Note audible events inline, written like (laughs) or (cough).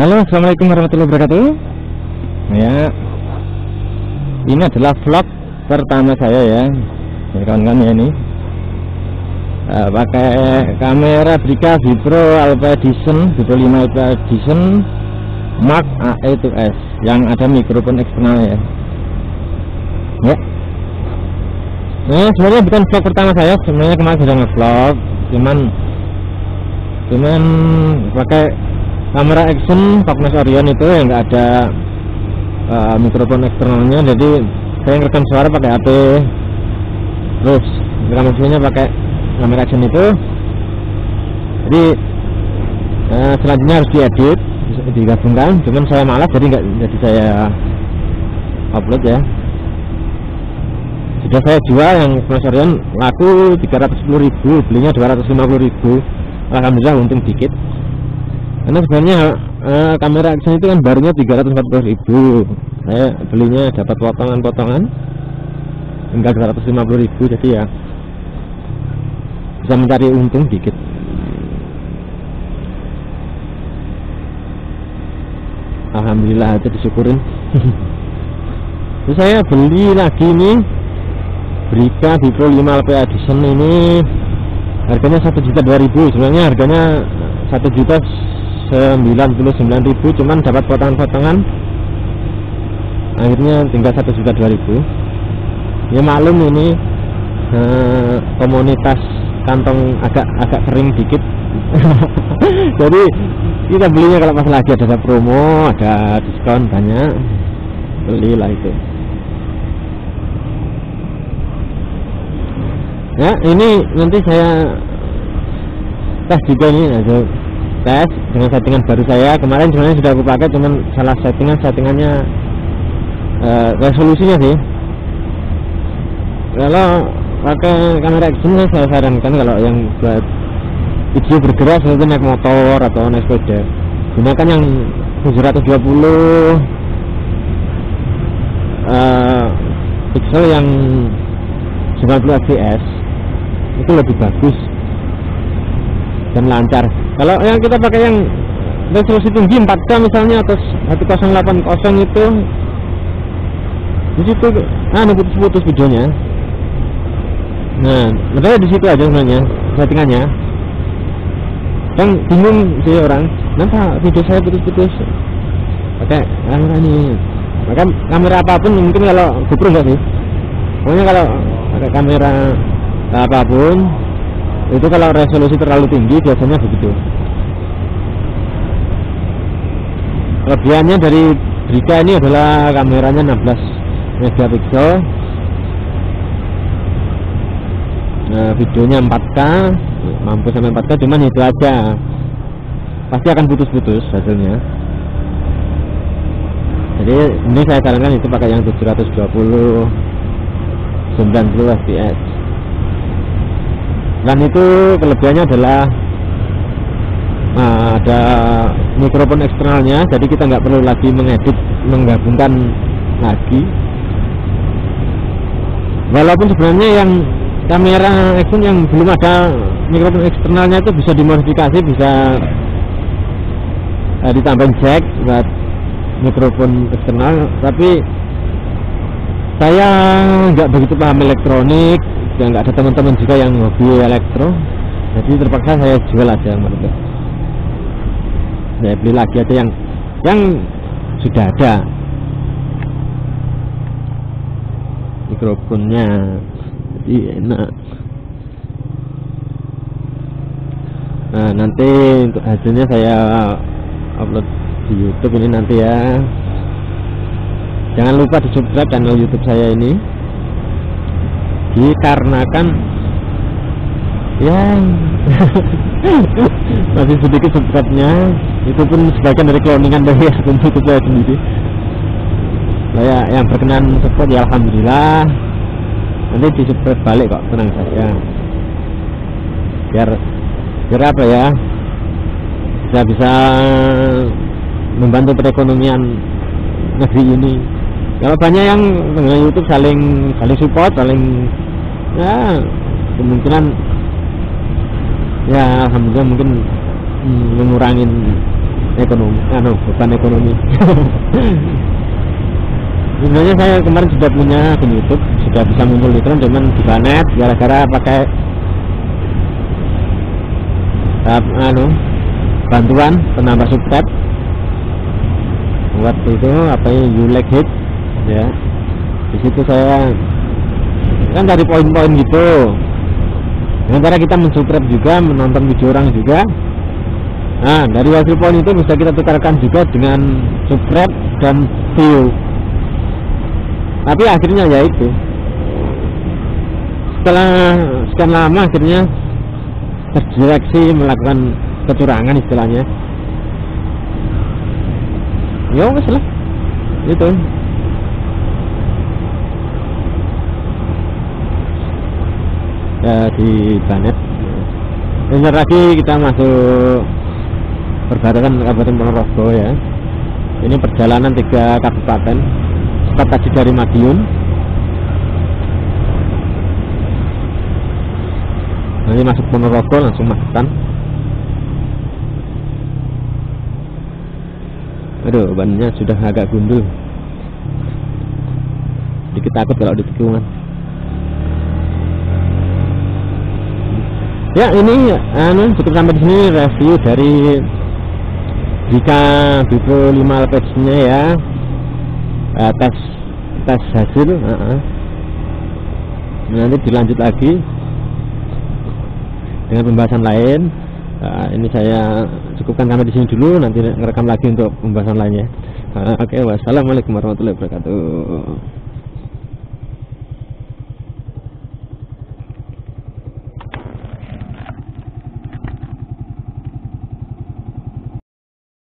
Halo, assalamualaikum warahmatullahi wabarakatuh. Ya, ini adalah vlog pertama saya ya, ya kawan-kawan ya ini. Uh, pakai kamera Brika Vipro Alpha Edition, Vipro 5 Alpha Edition Mark AE2S yang ada mikrofon eksternal ya. Ya. Nah, sebenarnya bukan vlog pertama saya, sebenarnya kemarin sudah nge-vlog, cuman cuman pakai kamera action Fognes Orion itu yang enggak ada uh, mikrofon eksternalnya jadi saya ngerekam suara pakai HP terus rekam aslinya pakai kamera action itu. Jadi uh, selanjutnya harus diedit digabungkan. Cuman saya malas jadi nggak jadi saya upload ya. Sudah saya jual yang Orion laku 310.000 belinya 250.000 Alhamdulillah untung dikit karena sebenarnya uh, kamera action itu kan barunya 340 ribu. Saya belinya dapat potongan-potongan tinggal 250 ribu jadi ya bisa mencari untung dikit. Alhamdulillah aja disyukurin. (laughs) Terus saya beli lagi nih Brika Pro 5 LP Edition ini. Harganya satu juta dua ribu sebenarnya harganya satu juta 99.000 cuman dapat potongan-potongan. Akhirnya tinggal satu juta dua ribu. Ya maklum ini eh, komunitas kantong agak agak kering dikit. (laughs) Jadi kita belinya kalau pas lagi ada promo ada diskon banyak belilah itu. Ya ini nanti saya tes juga nih aja tes dengan settingan baru saya. Kemarin sebenarnya sudah aku pakai cuman salah settingan settingannya uh, resolusinya sih. Kalau pakai kamera action saya sarankan kalau yang buat video bergerak seperti naik motor atau naik sepeda. Gunakan yang 720 uh, pixel yang 90 fps itu lebih bagus dan lancar. Kalau yang kita pakai yang resolusi tinggi 4K misalnya atau 1080 itu di situ ah putus-putus videonya. Nah makanya di situ aja sebenarnya settingannya. Kan bingung sih orang kenapa video saya putus-putus? Pakai kamera ini. Maka kamera apa pun mungkin kalau GoPro enggak sih? Pokoknya kalau pakai kamera apa pun itu kalau resolusi terlalu tinggi biasanya begitu. Kelebihannya dari Brika ini adalah kameranya 16 megapiksel. Nah, videonya 4K mampu sampai 4K cuman itu aja. Pasti akan putus-putus hasilnya. Jadi ini saya sarankan itu pakai yang 720 90 fps dan itu kelebihannya adalah nah, ada mikrofon eksternalnya jadi kita nggak perlu lagi mengedit menggabungkan lagi. Walaupun sebenarnya yang kamera action yang belum ada mikrofon eksternalnya itu bisa dimodifikasi bisa uh, ditambahin jack buat mikrofon eksternal. Tapi saya nggak begitu paham elektronik dan nggak ada teman-teman juga yang hobi elektro. Jadi terpaksa saya jual aja menurut saya beli lagi aja yang yang sudah ada. Mikrofonnya jadi enak. Nah nanti untuk hasilnya saya upload di YouTube ini nanti ya. Jangan lupa di subscribe channel YouTube saya ini dikarenakan ya (laughs) masih sedikit subscribe-nya itu pun sebagian dari cloningan dari (laughs) akun YouTube saya sendiri. Nah, ya yang berkenan support ya Alhamdulillah. Nanti di subscribe balik kok tenang saja. Biar biar apa ya? Bisa bisa membantu perekonomian negeri ini. Kalau banyak yang dengan YouTube saling saling support saling ya kemungkinan. Ya alhamdulillah mungkin mengurangi ekonomi anu bukan ekonomi. (laughs) Sebenarnya saya kemarin sudah punya akun YouTube sudah bisa muncul iklan cuman di banet gara-gara pakai tahap anu bantuan penambah subscribe. Buat itu apa ya you like hit ya. Di situ saya kan dari poin-poin gitu. Dengan cara kita mensubscribe juga menonton video orang juga. Nah dari hasil poin itu bisa kita tukarkan juga dengan subscribe dan view. Tapi akhirnya ya itu. Setelah sekian lama akhirnya terdireksi melakukan kecurangan istilahnya. Ya wes lah. Itu ya di planet Bentar lagi kita masuk perbatasan Kabupaten Ponorogo ya. Ini perjalanan tiga kabupaten. Start tadi dari Madiun. Nanti masuk Ponorogo langsung masukkan. Aduh bannya sudah agak gundul. Sedikit takut kalau di tikungan ya ini anu cukup sampai di sini review dari jika Vivo 5 LPS nya ya. Uh, tes tes hasil uh -uh. nanti dilanjut lagi dengan pembahasan lain. Uh, ini saya cukupkan sampai di sini dulu nanti ngerekam lagi untuk pembahasan lainnya. Uh, oke okay, wassalamualaikum warahmatullahi wabarakatuh